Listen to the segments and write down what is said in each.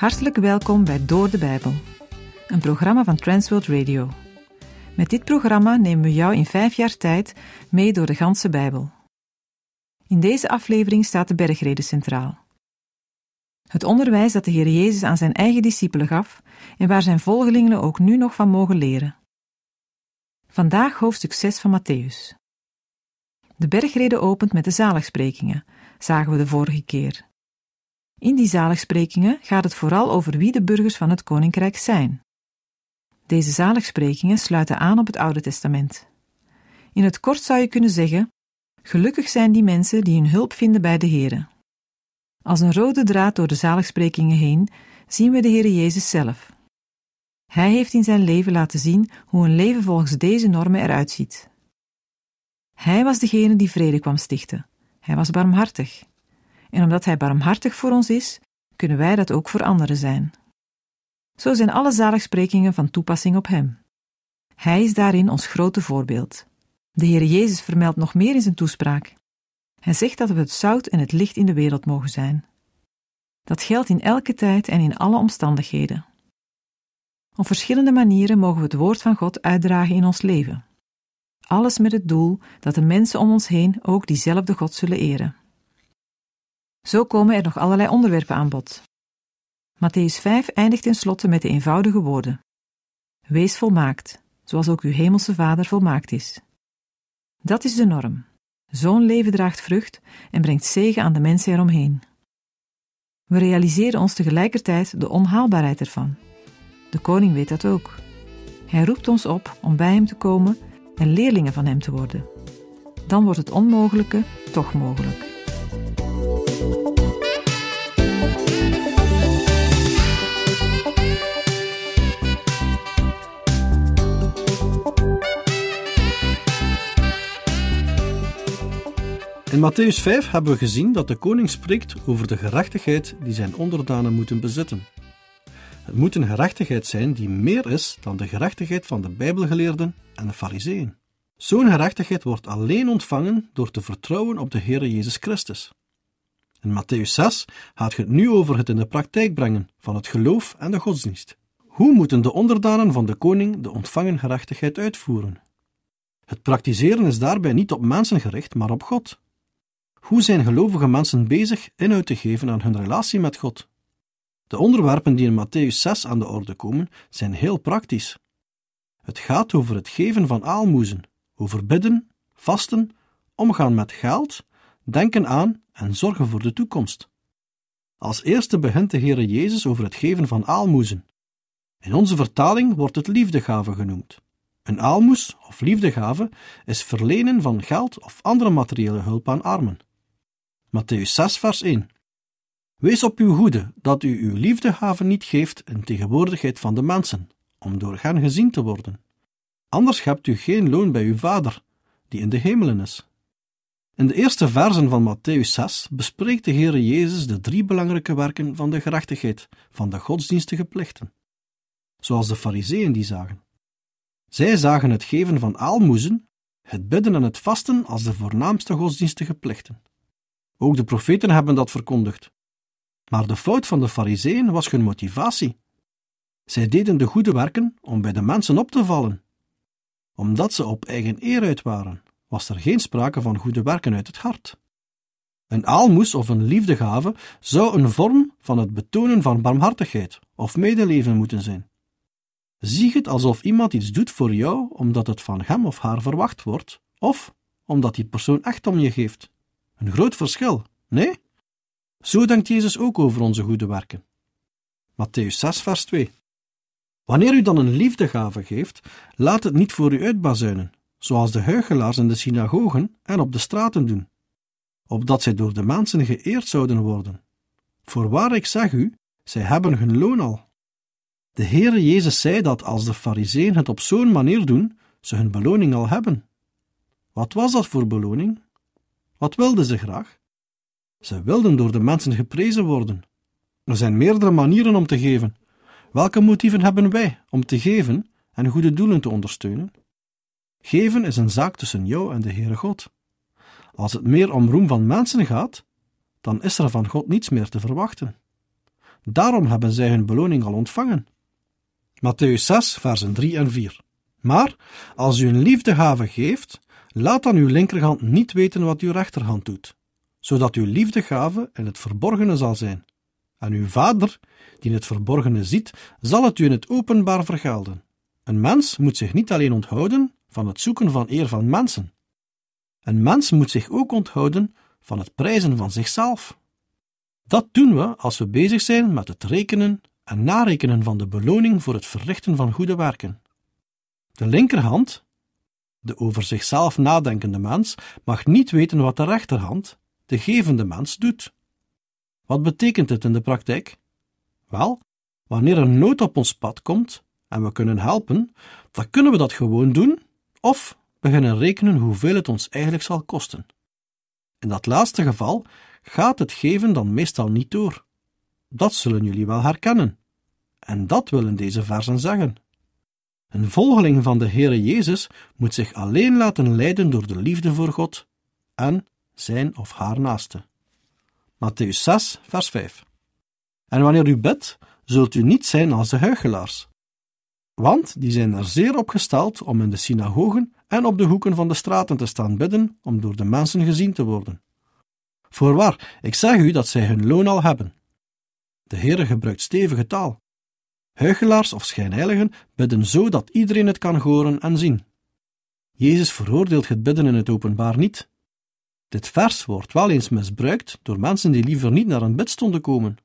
Hartelijk welkom bij Door de Bijbel, een programma van Transworld Radio. Met dit programma nemen we jou in vijf jaar tijd mee door de ganse Bijbel. In deze aflevering staat de bergrede centraal. Het onderwijs dat de Heer Jezus aan zijn eigen discipelen gaf en waar zijn volgelingen ook nu nog van mogen leren. Vandaag hoofdstuk 6 van Matthäus. De bergrede opent met de zaligsprekingen, zagen we de vorige keer. In die zaligsprekingen gaat het vooral over wie de burgers van het koninkrijk zijn. Deze zaligsprekingen sluiten aan op het Oude Testament. In het kort zou je kunnen zeggen: Gelukkig zijn die mensen die hun hulp vinden bij de Here. Als een rode draad door de zaligsprekingen heen zien we de Heer Jezus zelf. Hij heeft in zijn leven laten zien hoe een leven volgens deze normen eruit ziet. Hij was degene die vrede kwam stichten. Hij was barmhartig. En omdat Hij barmhartig voor ons is, kunnen wij dat ook voor anderen zijn. Zo zijn alle zaligsprekingen van toepassing op Hem. Hij is daarin ons grote voorbeeld. De Heer Jezus vermeldt nog meer in zijn toespraak. Hij zegt dat we het zout en het licht in de wereld mogen zijn. Dat geldt in elke tijd en in alle omstandigheden. Op verschillende manieren mogen we het woord van God uitdragen in ons leven. Alles met het doel dat de mensen om ons heen ook diezelfde God zullen eren. Zo komen er nog allerlei onderwerpen aan bod. Matthäus 5 eindigt tenslotte met de eenvoudige woorden: Wees volmaakt, zoals ook uw hemelse Vader volmaakt is. Dat is de norm. Zo'n leven draagt vrucht en brengt zegen aan de mensen eromheen. We realiseren ons tegelijkertijd de onhaalbaarheid ervan. De koning weet dat ook. Hij roept ons op om bij hem te komen en leerlingen van hem te worden. Dan wordt het onmogelijke toch mogelijk. In Matthäus 5 hebben we gezien dat de koning spreekt over de gerechtigheid die zijn onderdanen moeten bezitten. Het moet een gerechtigheid zijn die meer is dan de gerechtigheid van de Bijbelgeleerden en de Fariseeën. Zo'n gerechtigheid wordt alleen ontvangen door te vertrouwen op de Heer Jezus Christus. In Matthäus 6 gaat het nu over het in de praktijk brengen van het geloof en de godsdienst. Hoe moeten de onderdanen van de koning de ontvangen gerechtigheid uitvoeren? Het praktiseren is daarbij niet op mensen gericht, maar op God. Hoe zijn gelovige mensen bezig inhoud te geven aan hun relatie met God? De onderwerpen die in Matthäus 6 aan de orde komen, zijn heel praktisch. Het gaat over het geven van aalmoezen, over bidden, vasten, omgaan met geld, denken aan en zorgen voor de toekomst. Als eerste begint de Heere Jezus over het geven van aalmoezen. In onze vertaling wordt het liefdegave genoemd. Een aalmoes of liefdegave is verlenen van geld of andere materiële hulp aan armen. Matthäus 6, vers 1. Wees op uw hoede dat u uw liefdegave niet geeft in tegenwoordigheid van de mensen, om door hen gezien te worden. Anders hebt u geen loon bij uw Vader, die in de hemelen is. In de eerste versen van Matthäus 6 bespreekt de Heere Jezus de drie belangrijke werken van de gerechtigheid, van de godsdienstige plichten. Zoals de Fariseeën die zagen. Zij zagen het geven van aalmoezen, het bidden en het vasten als de voornaamste godsdienstige plichten. Ook de profeten hebben dat verkondigd. Maar de fout van de Fariseeën was hun motivatie. Zij deden de goede werken om bij de mensen op te vallen. Omdat ze op eigen eer uit waren, was er geen sprake van goede werken uit het hart. Een aalmoes of een liefdegave zou een vorm van het betonen van barmhartigheid of medeleven moeten zijn. Zie het alsof iemand iets doet voor jou omdat het van hem of haar verwacht wordt, of omdat die persoon echt om je geeft. Een groot verschil, nee? Zo denkt Jezus ook over onze goede werken. Matthäus 6, vers 2. Wanneer u dan een liefdegave geeft, laat het niet voor u uitbazuinen, zoals de huigelaars in de synagogen en op de straten doen, opdat zij door de mensen geëerd zouden worden. Voorwaar ik zeg u, zij hebben hun loon al. De Heere Jezus zei dat als de Fariseeën het op zo'n manier doen, ze hun beloning al hebben. Wat was dat voor beloning? Wat wilden ze graag? Ze wilden door de mensen geprezen worden. Er zijn meerdere manieren om te geven. Welke motieven hebben wij om te geven en goede doelen te ondersteunen? Geven is een zaak tussen jou en de Heere God. Als het meer om roem van mensen gaat, dan is er van God niets meer te verwachten. Daarom hebben zij hun beloning al ontvangen. Matthäus 6, versen 3 en 4. Maar als u een liefdegave geeft, laat dan uw linkerhand niet weten wat uw rechterhand doet, zodat uw liefdegave in het verborgene zal zijn. En uw vader, die het verborgene ziet, zal het u in het openbaar vergelden. Een mens moet zich niet alleen onthouden van het zoeken van eer van mensen. Een mens moet zich ook onthouden van het prijzen van zichzelf. Dat doen we als we bezig zijn met het rekenen en narekenen van de beloning voor het verrichten van goede werken. De linkerhand, de over zichzelf nadenkende mens, mag niet weten wat de rechterhand, de gevende mens, doet. Wat betekent dit in de praktijk? Wel, wanneer een nood op ons pad komt en we kunnen helpen, dan kunnen we dat gewoon doen of beginnen rekenen hoeveel het ons eigenlijk zal kosten. In dat laatste geval gaat het geven dan meestal niet door. Dat zullen jullie wel herkennen. En dat willen deze versen zeggen. Een volgeling van de Heere Jezus moet zich alleen laten leiden door de liefde voor God en zijn of haar naaste. Matthäus 6, vers 5. En wanneer u bidt, zult u niet zijn als de huichelaars. Want die zijn er zeer op gesteld om in de synagogen en op de hoeken van de straten te staan bidden, om door de mensen gezien te worden. Voorwaar, ik zeg u dat zij hun loon al hebben. De Heere gebruikt stevige taal. Huichelaars of schijnheiligen bidden zo dat iedereen het kan horen en zien. Jezus veroordeelt het bidden in het openbaar niet. Dit vers wordt wel eens misbruikt door mensen die liever niet naar een bidstonden komen.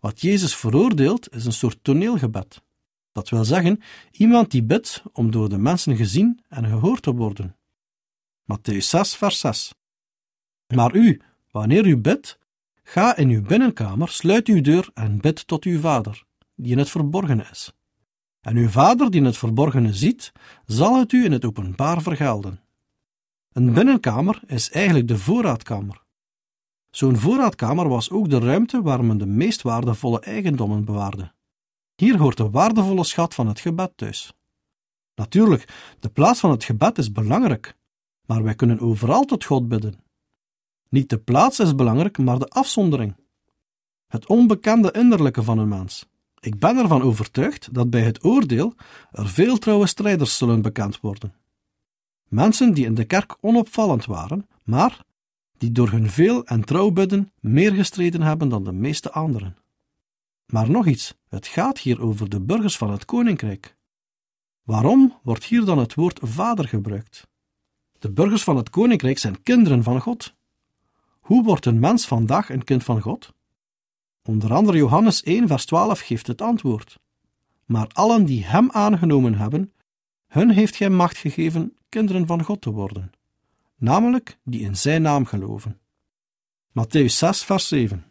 Wat Jezus veroordeelt is een soort toneelgebed. Dat wil zeggen, iemand die bidt om door de mensen gezien en gehoord te worden. Matthäus 6, vers 6. Maar u, wanneer u bidt, ga in uw binnenkamer, sluit uw deur en bid tot uw vader, die in het verborgene is. En uw vader, die in het verborgene ziet, zal het u in het openbaar vergelden. Een binnenkamer is eigenlijk de voorraadkamer. Zo'n voorraadkamer was ook de ruimte waar men de meest waardevolle eigendommen bewaarde. Hier hoort de waardevolle schat van het gebed thuis. Natuurlijk, de plaats van het gebed is belangrijk, maar wij kunnen overal tot God bidden. Niet de plaats is belangrijk, maar de afzondering. Het onbekende innerlijke van een mens. Ik ben ervan overtuigd dat bij het oordeel er veel trouwe strijders zullen bekend worden. Mensen die in de kerk onopvallend waren, maar die door hun veel en trouw bidden meer gestreden hebben dan de meeste anderen. Maar nog iets, het gaat hier over de burgers van het koninkrijk. Waarom wordt hier dan het woord vader gebruikt? De burgers van het koninkrijk zijn kinderen van God. Hoe wordt een mens vandaag een kind van God? Onder andere Johannes 1, vers 12 geeft het antwoord. Maar allen die hem aangenomen hebben, hun heeft hij macht gegeven kinderen van God te worden, namelijk die in zijn naam geloven. Matthäus 6, vers 7.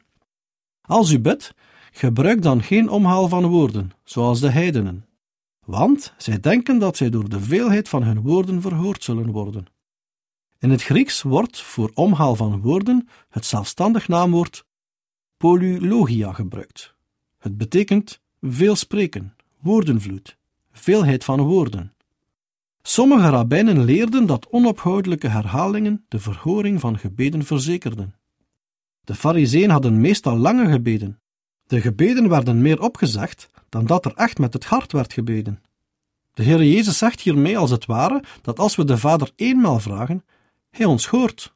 Als u bidt, gebruik dan geen omhaal van woorden, zoals de heidenen, want zij denken dat zij door de veelheid van hun woorden verhoord zullen worden. In het Grieks wordt voor omhaal van woorden het zelfstandig naamwoord polylogia gebruikt. Het betekent veel spreken, woordenvloed, veelheid van woorden. Sommige rabbijnen leerden dat onophoudelijke herhalingen de verhoring van gebeden verzekerden. De fariseeën hadden meestal lange gebeden. De gebeden werden meer opgezegd dan dat er echt met het hart werd gebeden. De Heer Jezus zegt hiermee als het ware dat als we de Vader eenmaal vragen, Hij ons hoort.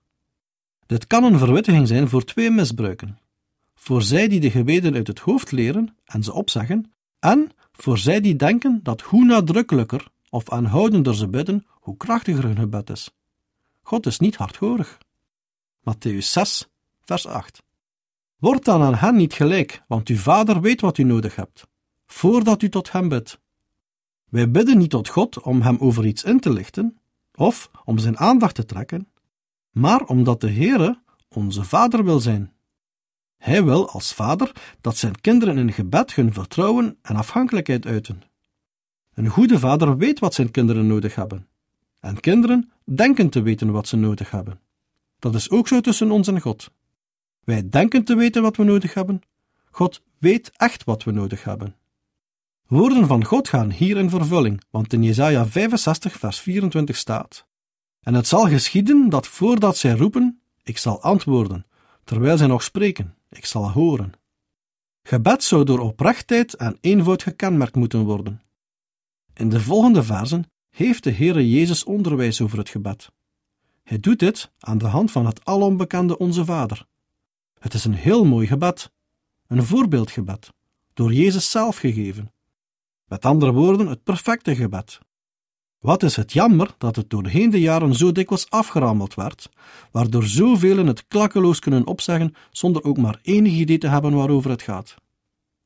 Dit kan een verwittiging zijn voor twee misbruiken: voor zij die de gebeden uit het hoofd leren en ze opzeggen, en voor zij die denken dat hoe nadrukkelijker of aanhoudender ze bidden, hoe krachtiger hun gebed is. God is niet hardhorig. Matthäus 6, vers 8. Word dan aan hen niet gelijk, want uw vader weet wat u nodig hebt, voordat u tot hem bidt. Wij bidden niet tot God om hem over iets in te lichten, of om zijn aandacht te trekken, maar omdat de Heere onze vader wil zijn. Hij wil als vader dat zijn kinderen in gebed hun vertrouwen en afhankelijkheid uiten. Een goede vader weet wat zijn kinderen nodig hebben. En kinderen denken te weten wat ze nodig hebben. Dat is ook zo tussen ons en God. Wij denken te weten wat we nodig hebben. God weet echt wat we nodig hebben. Woorden van God gaan hier in vervulling, want in Jesaja 65 vers 24 staat: En het zal geschieden dat voordat zij roepen, ik zal antwoorden, terwijl zij nog spreken, ik zal horen. Gebed zou door oprechtheid en eenvoud gekenmerkt moeten worden. In de volgende versen heeft de Heere Jezus onderwijs over het gebed. Hij doet dit aan de hand van het alombekende Onze Vader. Het is een heel mooi gebed, een voorbeeldgebed, door Jezus zelf gegeven. Met andere woorden, het perfecte gebed. Wat is het jammer dat het doorheen de jaren zo dikwijls afgerammeld werd, waardoor zoveel het klakkeloos kunnen opzeggen zonder ook maar enig idee te hebben waarover het gaat.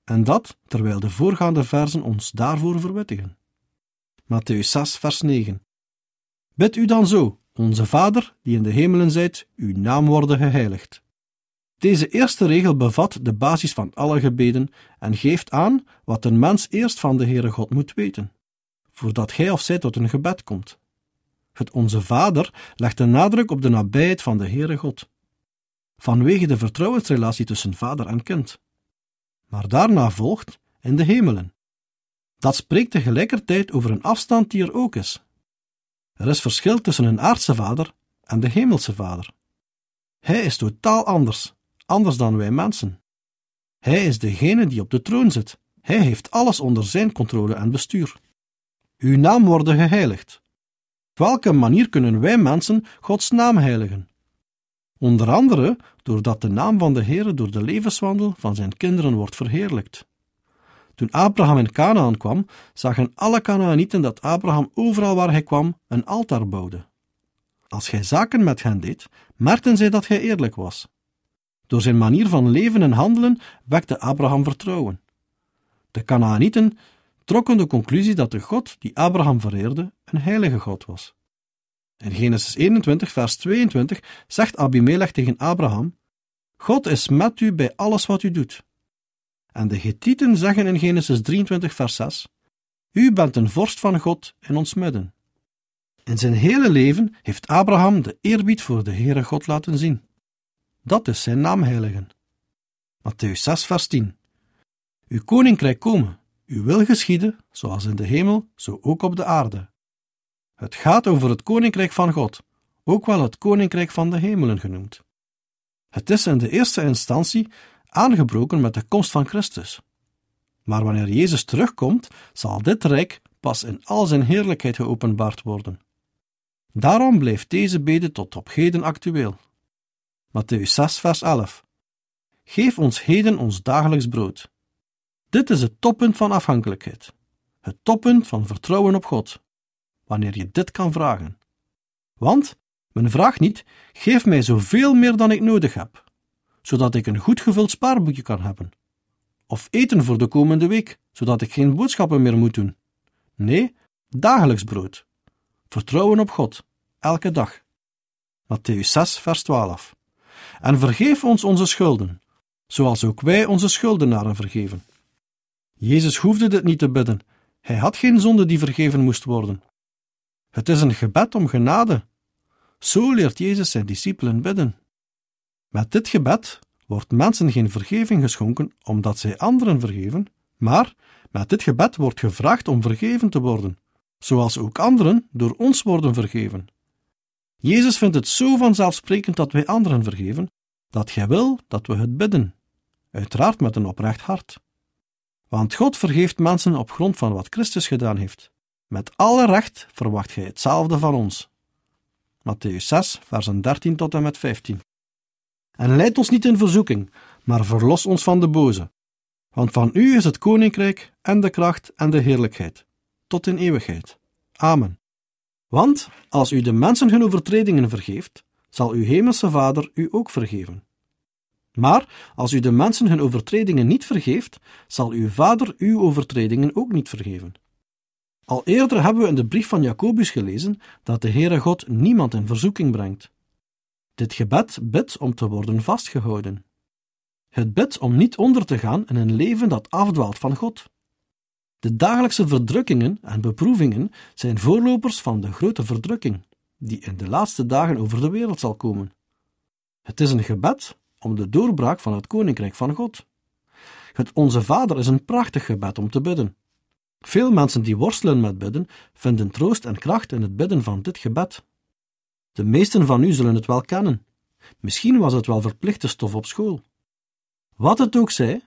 En dat terwijl de voorgaande versen ons daarvoor verwittigen. Matthäus 6, vers 9. Bid u dan zo, onze Vader, die in de hemelen zijt, uw naam worden geheiligd. Deze eerste regel bevat de basis van alle gebeden en geeft aan wat een mens eerst van de Heere God moet weten, voordat hij of zij tot een gebed komt. Het Onze Vader legt de nadruk op de nabijheid van de Heere God, vanwege de vertrouwensrelatie tussen vader en kind. Maar daarna volgt in de hemelen. Dat spreekt tegelijkertijd over een afstand die er ook is. Er is verschil tussen een aardse vader en de hemelse vader. Hij is totaal anders, anders dan wij mensen. Hij is degene die op de troon zit. Hij heeft alles onder zijn controle en bestuur. Uw naam worden geheiligd. Op welke manier kunnen wij mensen Gods naam heiligen? Onder andere doordat de naam van de Heere door de levenswandel van zijn kinderen wordt verheerlijkt. Toen Abraham in Canaan kwam, zagen alle Canaanieten dat Abraham overal waar hij kwam een altaar bouwde. Als hij zaken met hen deed, merkten zij dat hij eerlijk was. Door zijn manier van leven en handelen wekte Abraham vertrouwen. De Canaanieten trokken de conclusie dat de God die Abraham vereerde een heilige God was. In Genesis 21, vers 22 zegt Abimelech tegen Abraham: God is met u bij alles wat u doet. En de Hethieten zeggen in Genesis 23, vers 6: U bent een vorst van God in ons midden. In zijn hele leven heeft Abraham de eerbied voor de Heere God laten zien. Dat is zijn naamheiligen. Matthäus 6, vers 10. Uw koninkrijk komen, uw wil geschieden, zoals in de hemel, zo ook op de aarde. Het gaat over het koninkrijk van God, ook wel het koninkrijk van de hemelen genoemd. Het is in de eerste instantie aangebroken met de komst van Christus. Maar wanneer Jezus terugkomt, zal dit rijk pas in al zijn heerlijkheid geopenbaard worden. Daarom blijft deze bede tot op heden actueel. Matthäus 6, vers 11. Geef ons heden ons dagelijks brood. Dit is het toppunt van afhankelijkheid, het toppunt van vertrouwen op God, wanneer je dit kan vragen. Want men vraagt niet: geef mij zoveel meer dan ik nodig heb, zodat ik een goed gevuld spaarboekje kan hebben, of eten voor de komende week, zodat ik geen boodschappen meer moet doen. Nee, dagelijks brood. Vertrouwen op God, elke dag. Matthäus 6, vers 12. En vergeef ons onze schulden, zoals ook wij onze schuldenaren vergeven. Jezus hoefde dit niet te bidden, hij had geen zonde die vergeven moest worden. Het is een gebed om genade. Zo leert Jezus zijn discipelen bidden. Met dit gebed wordt mensen geen vergeving geschonken omdat zij anderen vergeven, maar met dit gebed wordt gevraagd om vergeven te worden, zoals ook anderen door ons worden vergeven. Jezus vindt het zo vanzelfsprekend dat wij anderen vergeven, dat gij wil dat we het bidden, uiteraard met een oprecht hart. Want God vergeeft mensen op grond van wat Christus gedaan heeft. Met alle recht verwacht gij hetzelfde van ons. Matthäus 6, versen 13 tot en met 15. En leid ons niet in verzoeking, maar verlos ons van de boze. Want van u is het koninkrijk en de kracht en de heerlijkheid, tot in eeuwigheid. Amen. Want als u de mensen hun overtredingen vergeeft, zal uw hemelse Vader u ook vergeven. Maar als u de mensen hun overtredingen niet vergeeft, zal uw Vader uw overtredingen ook niet vergeven. Al eerder hebben we in de brief van Jacobus gelezen dat de Heere God niemand in verzoeking brengt. Dit gebed bidt om te worden vastgehouden. Het bidt om niet onder te gaan in een leven dat afdwaalt van God. De dagelijkse verdrukkingen en beproevingen zijn voorlopers van de grote verdrukking, die in de laatste dagen over de wereld zal komen. Het is een gebed om de doorbraak van het koninkrijk van God. Het Onze Vader is een prachtig gebed om te bidden. Veel mensen die worstelen met bidden, vinden troost en kracht in het bidden van dit gebed. De meesten van u zullen het wel kennen. Misschien was het wel verplichte stof op school. Wat het ook zij,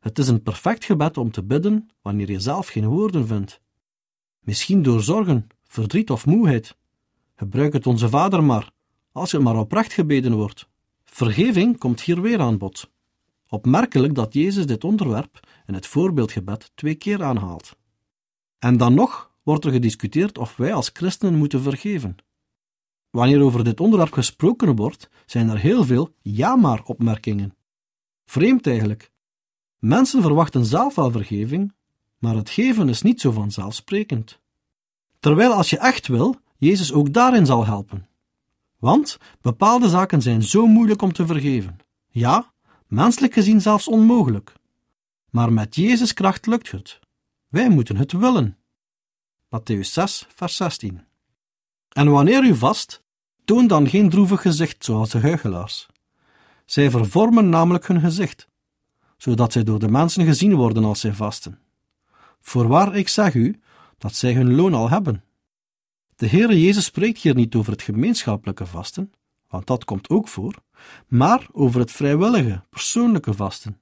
het is een perfect gebed om te bidden wanneer je zelf geen woorden vindt. Misschien door zorgen, verdriet of moeheid. Gebruik het onze Vader maar, als het maar oprecht gebeden wordt. Vergeving komt hier weer aan bod. Opmerkelijk dat Jezus dit onderwerp in het voorbeeldgebed twee keer aanhaalt. En dan nog wordt er gediscuteerd of wij als christenen moeten vergeven. Wanneer over dit onderwerp gesproken wordt, zijn er heel veel ja-maar opmerkingen. Vreemd eigenlijk. Mensen verwachten zelf wel vergeving, maar het geven is niet zo vanzelfsprekend. Terwijl als je echt wil, Jezus ook daarin zal helpen. Want bepaalde zaken zijn zo moeilijk om te vergeven. Ja, menselijk gezien zelfs onmogelijk. Maar met Jezus kracht lukt het. Wij moeten het willen. Matthäus 6, vers 16. En wanneer u vast, toon dan geen droevig gezicht zoals de huichelaars. Zij vervormen namelijk hun gezicht, zodat zij door de mensen gezien worden als zij vasten. Voorwaar, ik zeg u, dat zij hun loon al hebben. De Heere Jezus spreekt hier niet over het gemeenschappelijke vasten, want dat komt ook voor, maar over het vrijwillige, persoonlijke vasten.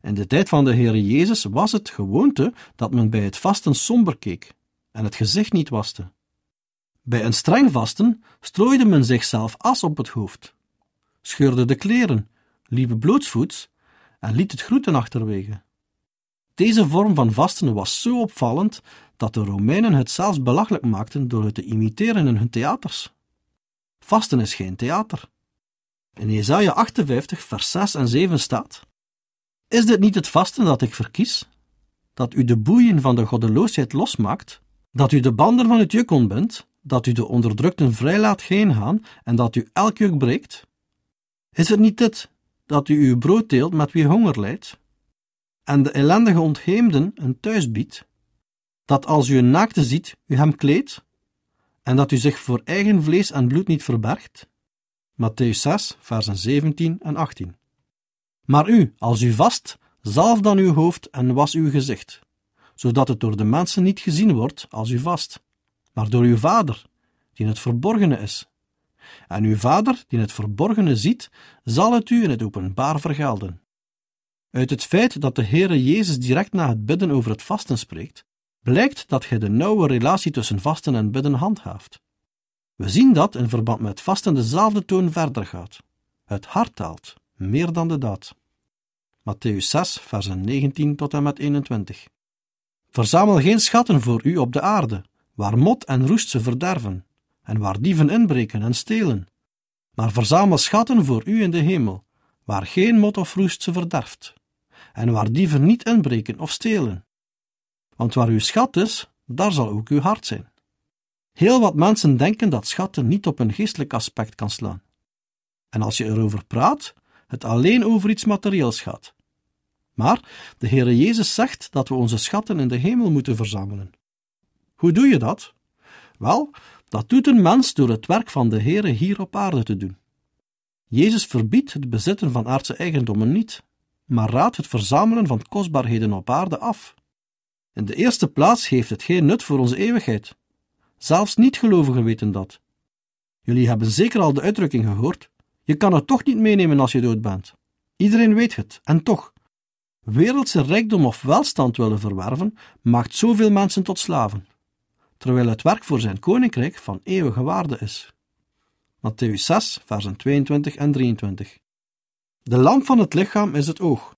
In de tijd van de Heere Jezus was het gewoonte dat men bij het vasten somber keek en het gezicht niet waste. Bij een streng vasten strooide men zichzelf as op het hoofd, scheurde de kleren, liep blootsvoets en liet het groeten achterwege. Deze vorm van vasten was zo opvallend dat de Romeinen het zelfs belachelijk maakten door het te imiteren in hun theaters. Vasten is geen theater. In Jesaja 58, vers 6 en 7 staat: Is dit niet het vasten dat ik verkies? Dat u de boeien van de goddeloosheid losmaakt, dat u de banden van het juk ontbindt, dat u de onderdrukten vrij laat heen gaan en dat u elk juk breekt? Is het niet dit, dat u uw brood deelt met wie honger lijdt, en de ellendige ontheemden een thuis biedt, dat als u een naakte ziet, u hem kleedt, en dat u zich voor eigen vlees en bloed niet verbergt? Matthäus 6, versen 17 en 18. Maar u, als u vast, zalf dan uw hoofd en was uw gezicht, zodat het door de mensen niet gezien wordt als u vast, maar door uw Vader, die in het verborgene is. En uw Vader, die in het verborgene ziet, zal het u in het openbaar vergelden. Uit het feit dat de Heere Jezus direct na het bidden over het vasten spreekt, blijkt dat hij de nauwe relatie tussen vasten en bidden handhaaft. We zien dat in verband met vasten dezelfde toon verder gaat. Het hart taalt, meer dan de daad. Matthäus 6, versen 19 tot en met 21. Verzamel geen schatten voor u op de aarde, waar mot en roest ze verderven, en waar dieven inbreken en stelen. Maar verzamel schatten voor u in de hemel, waar geen mot of roest ze verderft, en waar dieven niet inbreken of stelen. Want waar uw schat is, daar zal ook uw hart zijn. Heel wat mensen denken dat schatten niet op een geestelijk aspect kan slaan. En als je erover praat, het alleen over iets materieels gaat. Maar de Heere Jezus zegt dat we onze schatten in de hemel moeten verzamelen. Hoe doe je dat? Wel, dat doet een mens door het werk van de Heere hier op aarde te doen. Jezus verbiedt het bezitten van aardse eigendommen niet, maar raadt het verzamelen van kostbaarheden op aarde af. In de eerste plaats heeft het geen nut voor onze eeuwigheid. Zelfs niet-gelovigen weten dat. Jullie hebben zeker al de uitdrukking gehoord: je kan het toch niet meenemen als je dood bent. Iedereen weet het, en toch. Wereldse rijkdom of welstand willen verwerven maakt zoveel mensen tot slaven, terwijl het werk voor zijn koninkrijk van eeuwige waarde is. Matthäus 6, versen 22 en 23. De lamp van het lichaam is het oog.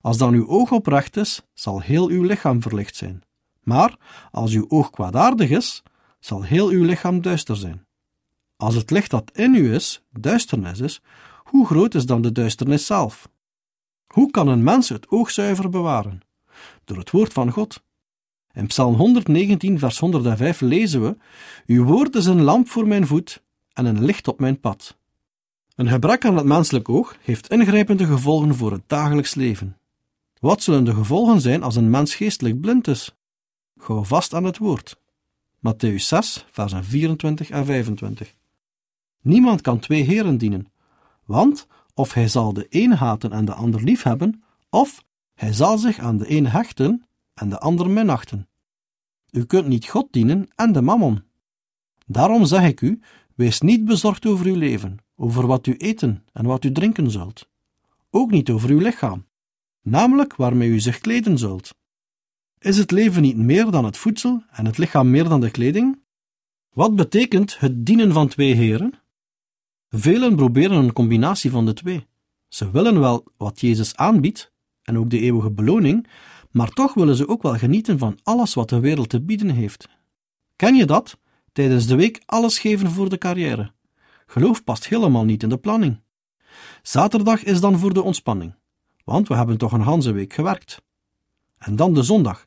Als dan uw oog oprecht is, zal heel uw lichaam verlicht zijn. Maar als uw oog kwaadaardig is, zal heel uw lichaam duister zijn. Als het licht dat in u is, duisternis is, hoe groot is dan de duisternis zelf? Hoe kan een mens het oog zuiver bewaren? Door het woord van God. In Psalm 119, vers 105 lezen we: Uw woord is een lamp voor mijn voet en een licht op mijn pad. Een gebrek aan het menselijk oog heeft ingrijpende gevolgen voor het dagelijks leven. Wat zullen de gevolgen zijn als een mens geestelijk blind is? Gauw vast aan het woord. Matthäus 6, versen 24 en 25. Niemand kan twee heren dienen, want of hij zal de een haten en de ander liefhebben, of Hij zal zich aan de een hechten en de ander minachten. U kunt niet God dienen en de mammon. Daarom zeg ik u: wees niet bezorgd over uw leven, over wat u eten en wat u drinken zult. Ook niet over uw lichaam, namelijk waarmee u zich kleden zult. Is het leven niet meer dan het voedsel en het lichaam meer dan de kleding? Wat betekent het dienen van twee heren? Velen proberen een combinatie van de twee. Ze willen wel wat Jezus aanbiedt en ook de eeuwige beloning, maar toch willen ze ook wel genieten van alles wat de wereld te bieden heeft. Ken je dat? Tijdens de week alles geven voor de carrière. Geloof past helemaal niet in de planning. Zaterdag is dan voor de ontspanning, want we hebben toch een ganse week gewerkt. En dan de zondag.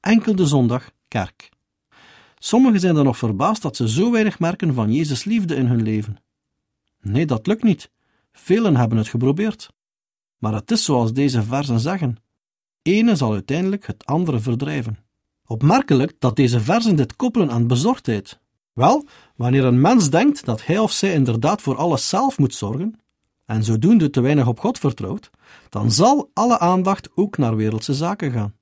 Enkel de zondag, kerk. Sommigen zijn dan nog verbaasd dat ze zo weinig merken van Jezus' liefde in hun leven. Nee, dat lukt niet. Velen hebben het geprobeerd. Maar het is zoals deze versen zeggen: ene zal uiteindelijk het andere verdrijven. Opmerkelijk dat deze versen dit koppelen aan bezorgdheid. Wel, wanneer een mens denkt dat hij of zij inderdaad voor alles zelf moet zorgen, en zodoende te weinig op God vertrouwt, dan zal alle aandacht ook naar wereldse zaken gaan.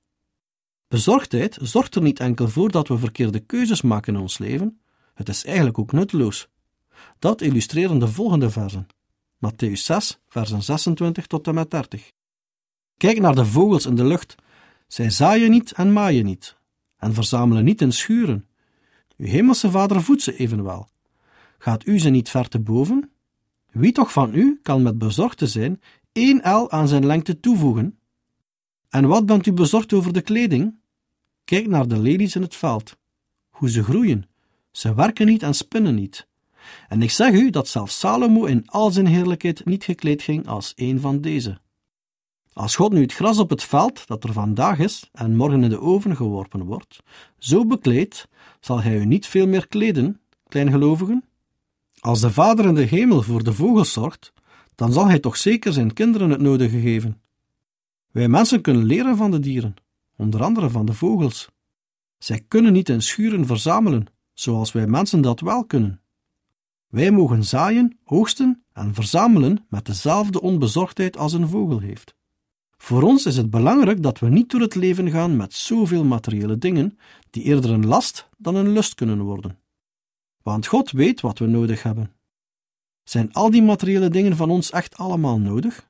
Bezorgdheid zorgt er niet enkel voor dat we verkeerde keuzes maken in ons leven, het is eigenlijk ook nutteloos. Dat illustreren de volgende versen. Matthäus 6, versen 26 tot en met 30. Kijk naar de vogels in de lucht. Zij zaaien niet en maaien niet, en verzamelen niet in schuren. Uw hemelse vader voedt ze evenwel. Gaat u ze niet ver te boven? Wie toch van u kan met bezorgd te zijn één el aan zijn lengte toevoegen? En wat bent u bezorgd over de kleding? Kijk naar de lelies in het veld. Hoe ze groeien. Ze werken niet en spinnen niet. En ik zeg u dat zelfs Salomo in al zijn heerlijkheid niet gekleed ging als een van deze. Als God nu het gras op het veld, dat er vandaag is en morgen in de oven geworpen wordt, zo bekleedt, zal hij u niet veel meer kleden, kleingelovigen? Als de Vader in de hemel voor de vogels zorgt, dan zal hij toch zeker zijn kinderen het nodige geven. Wij mensen kunnen leren van de dieren, onder andere van de vogels. Zij kunnen niet in schuren verzamelen, zoals wij mensen dat wel kunnen. Wij mogen zaaien, oogsten en verzamelen met dezelfde onbezorgdheid als een vogel heeft. Voor ons is het belangrijk dat we niet door het leven gaan met zoveel materiële dingen, die eerder een last dan een lust kunnen worden. Want God weet wat we nodig hebben. Zijn al die materiële dingen van ons echt allemaal nodig?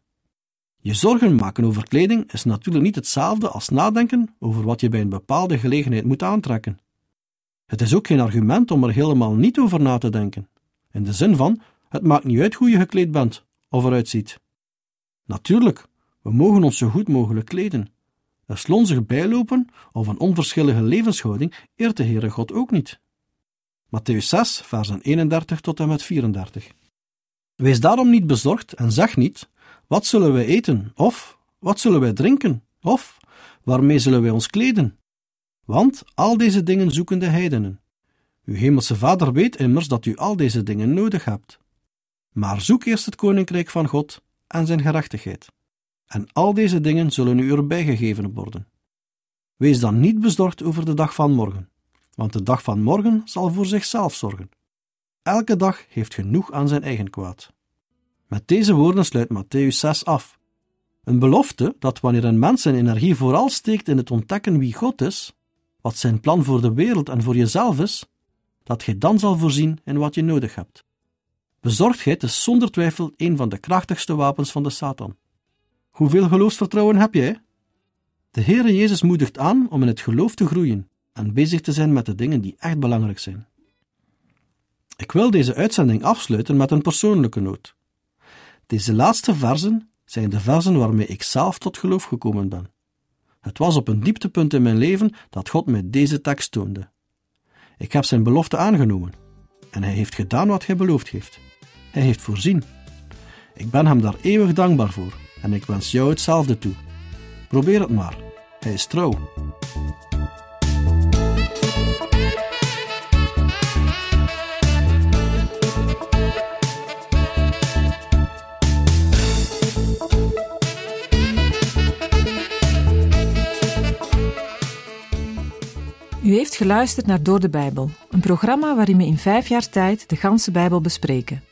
Je zorgen maken over kleding is natuurlijk niet hetzelfde als nadenken over wat je bij een bepaalde gelegenheid moet aantrekken. Het is ook geen argument om er helemaal niet over na te denken. In de zin van: het maakt niet uit hoe je gekleed bent of eruit ziet. Natuurlijk, we mogen ons zo goed mogelijk kleden. Een slonzig bijlopen of een onverschillige levenshouding eert de Heere God ook niet. Matthäus 6, versen 31 tot en met 34. Wees daarom niet bezorgd en zeg niet: wat zullen wij eten? Of wat zullen wij drinken? Of waarmee zullen wij ons kleden? Want al deze dingen zoeken de heidenen. Uw hemelse Vader weet immers dat u al deze dingen nodig hebt. Maar zoek eerst het koninkrijk van God en zijn gerechtigheid, en al deze dingen zullen u erbij gegeven worden. Wees dan niet bezorgd over de dag van morgen, want de dag van morgen zal voor zichzelf zorgen. Elke dag heeft genoeg aan zijn eigen kwaad. Met deze woorden sluit Matthäus 6 af. Een belofte dat wanneer een mens zijn energie vooral steekt in het ontdekken wie God is, wat zijn plan voor de wereld en voor jezelf is, dat gij dan zal voorzien in wat je nodig hebt. Bezorgdheid is zonder twijfel een van de krachtigste wapens van de Satan. Hoeveel geloofsvertrouwen heb jij? De Heere Jezus moedigt aan om in het geloof te groeien en bezig te zijn met de dingen die echt belangrijk zijn. Ik wil deze uitzending afsluiten met een persoonlijke noot. Deze laatste versen zijn de versen waarmee ik zelf tot geloof gekomen ben. Het was op een dieptepunt in mijn leven dat God mij deze tekst toonde. Ik heb zijn belofte aangenomen en hij heeft gedaan wat hij beloofd heeft. Hij heeft voorzien. Ik ben hem daar eeuwig dankbaar voor en ik wens jou hetzelfde toe. Probeer het maar. Hij is trouw. U heeft geluisterd naar Door de Bijbel, een programma waarin we in vijf jaar tijd de ganse Bijbel bespreken.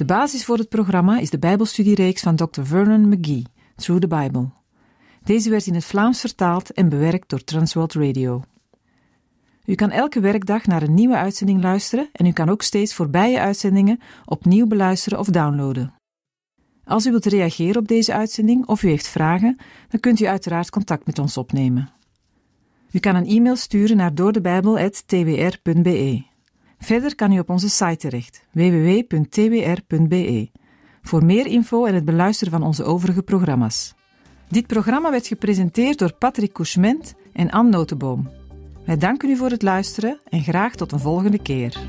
De basis voor het programma is de Bijbelstudiereeks van Dr. Vernon McGee, Through the Bible. Deze werd in het Vlaams vertaald en bewerkt door Transworld Radio. U kan elke werkdag naar een nieuwe uitzending luisteren en u kan ook steeds voorbije uitzendingen opnieuw beluisteren of downloaden. Als u wilt reageren op deze uitzending of u heeft vragen, dan kunt u uiteraard contact met ons opnemen. U kan een e-mail sturen naar doordebijbel.twr.be. Verder kan u op onze site terecht, www.twr.be, voor meer info en het beluisteren van onze overige programma's. Dit programma werd gepresenteerd door Patrick Couchement en Anne Notenboom. Wij danken u voor het luisteren en graag tot een volgende keer.